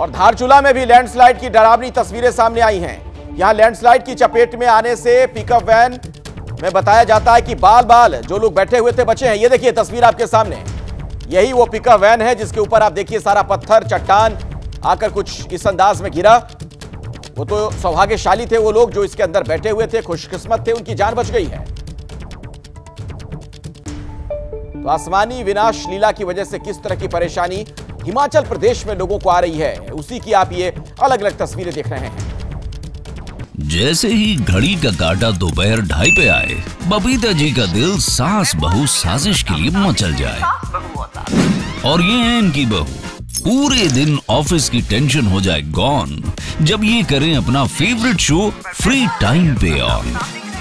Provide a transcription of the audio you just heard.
और धारचूला में भी लैंडस्लाइड की डरावनी तस्वीरें सामने आई हैं। यहाँ लैंडस्लाइड की चपेट में आने से पिकअप वैन में बताया जाता है कि बाल बाल जो लोग बैठे हुए थे बचे हैं। ये देखिए तस्वीर आपके सामने। यही वो पिकअप वैन है जिसके ऊपर आप देखिए सारा पत्थर, चट्टान आकर कुछ इस अंदाज में गिरा वो तो सौभाग्यशाली थे वो लोग जो इसके अंदर बैठे हुए थे, खुशकिस्मत थे, उनकी जान बच गई है। तो आसमानी विनाश लीला की वजह से किस तरह की परेशानी हिमाचल प्रदेश में लोगों को आ रही है, उसी की आप ये अलग अलग तस्वीरें देख रहे हैं। जैसे ही घड़ी का काटा दोपहर ढाई पे आए, बबीता जी का दिल सास बहू साजिश के लिए मचल जाए। और ये है इनकी बहू। पूरे दिन ऑफ़िस की टेंशन हो जाए, गॉन। जब ये करें अपना फेवरेट शो फ्री टाइम पे ऑन